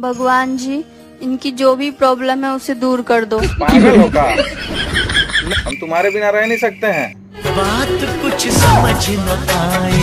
भगवान जी इनकी जो भी प्रॉब्लम है उसे दूर कर दो। पागल हम तुम्हारे बिना रह नहीं सकते हैं। बात कुछ समझ न आए।